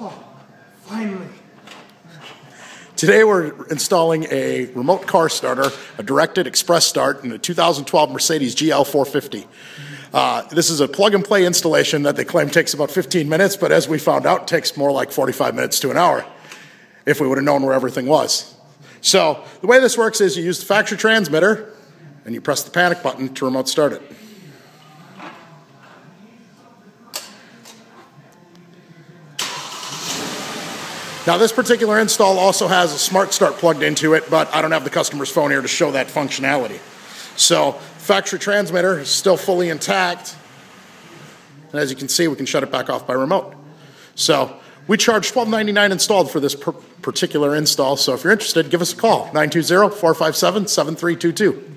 Oh, finally. Today we're installing a remote car starter, a directed express start in a 2012 Mercedes GL 450. Uh, this is a plug and play installation that they claim takes about 15 minutes, but as we found out, takes more like 45 minutes to an hour if we would have known where everything was. So the way this works is you use the factory transmitter and you press the panic button to remote start it. Now this particular install also has a smart start plugged into it, but I don't have the customer's phone here to show that functionality. So factory transmitter is still fully intact. And as you can see, we can shut it back off by remote. So we charge $12.99 installed for this particular install. So if you're interested, give us a call, 920-457-7322.